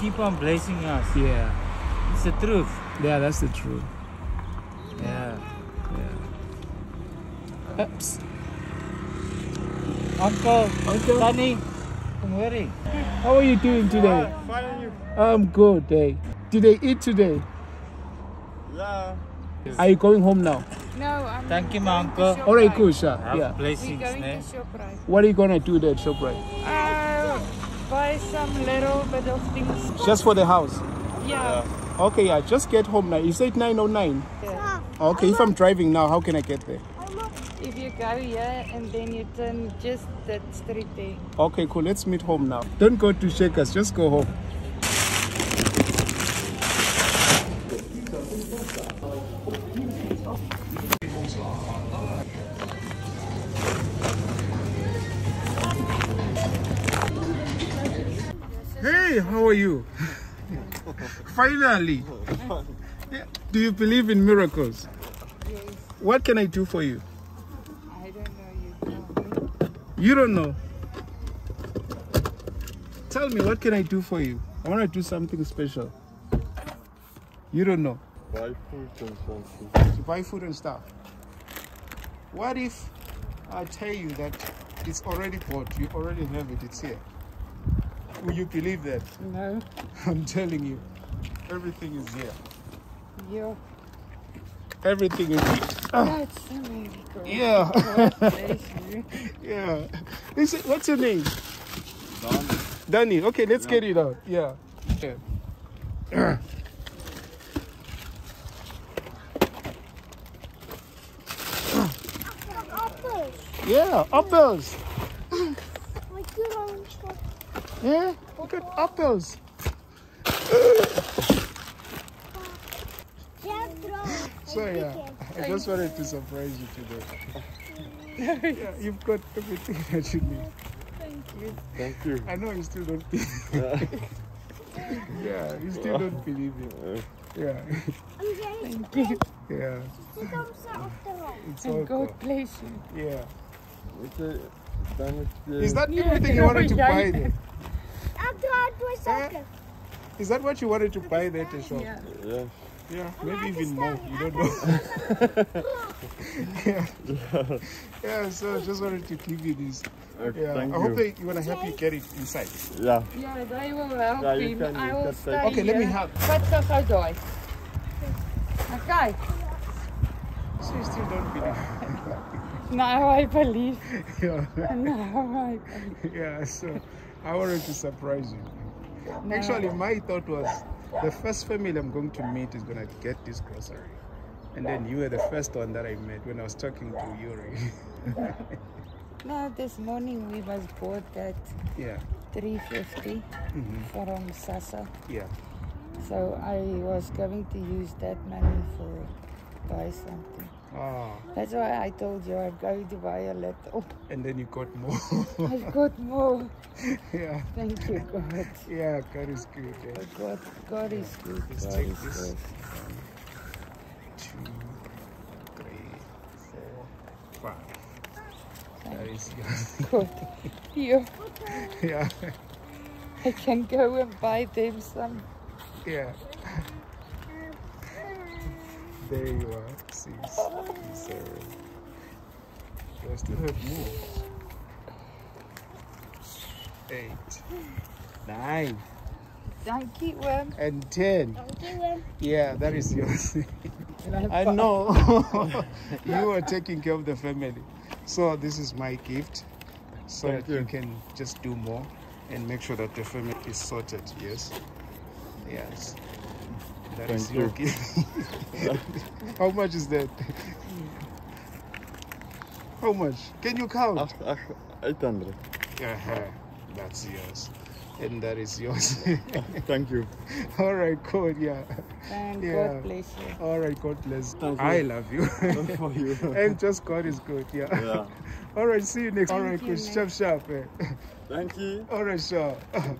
Keep on blessing us. Yeah. It's the truth. Yeah, that's the truth. Yeah. Yeah. Oops. Uncle, Uncle. Sunny, I'm worried. How are you doing today? I'm good. Hey. Did they eat today? Yeah. Are you going home now? No, I'm Thank you, my uncle. All right, Shoprite. cool, sure. Have Yeah. We're going to Shoprite. What are you gonna do there, Shoprite? Uh, buy some little bit of things. Just for the house. Yeah. Okay, yeah. Just get home now. You said 909. yeah. Okay, if I'm driving now, how can I get there? If you go here and then you turn just that street there. Okay, cool. Let's meet home now. Don't go to Shakers. Just go home. Hey, how are you? Finally. Yeah. Do you believe in miracles? Yes. What can I do for you? I don't know you. You don't know. Tell me, what can I do for you? I want to do something special. You don't know. Buy food and something. To buy food and stuff. What if I tell you that it's already bought? You already have it. It's here. Will you believe that? No. I'm telling you. Everything is here. Yeah. Everything is here. That's a miracle. Ah. Yeah. God yeah. Is it, what's your name? Danny. Danny. Okay, let's get it out. Yeah. yeah. apples. Yeah, apples. My good orange one. Yeah, look at apples. So yeah, I just wanted to surprise you today. yeah, you've got everything that you need. Thank you. Thank you. I know you still don't believe. yeah, you still don't believe it. Yeah, Thank you. yeah, sit on off the road. it's all And God good. bless you. Yeah. Weet je, dan is het... Is that Yeah, everything you wanted to yeah. buy there? After I do something. Is that what you wanted to buy there at the shop? Yeah. Yeah, maybe even more. You don't know. yeah. yeah, so just wanted to give you this. Okay, Yeah, thank I hope you. they, you want to help you get it inside. Ja. Yeah, they will help Yeah, you him. can- I will stay take- Okay, let me here. help. Wat sal gou daai? Okay. So you still don't believe. Now I believe. yeah. Now I believe. yeah, so I wanted to surprise you. No. Actually, my thought was the first family I'm going to meet is going to get this grocery. And then you were the first one that I met when I was talking to Yuri. No, this morning we was bought that yeah, 350 Mhm. from Sasa. yeah. So I was going to use that money for buy something. Ah, That's why I told you I'm going to buy a little. and then you got more. I've got more. yeah, Thank you, God. yeah, God is good. Yeah. God, God is good. Let's God take is this. good. Two, three, four, five. That is yours. Good. You, yeah, I can go and buy them some. yeah. There you are. I still have more. Eight, nine, Thank you, um, and ten. Don't do it. Yeah, that is yours. and I know you are taking care of the family. So this is my gift. So Thank that you you. can just do more and make sure that the family is sorted. Yes. Yes. That is Thank your you. gift. How much is that? How much? Can you count? Ach, ach, 800. Uh-huh. That's yours. And that is yours. Thank you. All right, good. Yeah. And Yeah. God bless you. All right, God bless. Thank you. I love you. That's for you. and just God is good. Yeah. Ja. All right, see you next. All right, Thank you, good. mate. Sharp, sharp. eh. Thank you. All right, sure.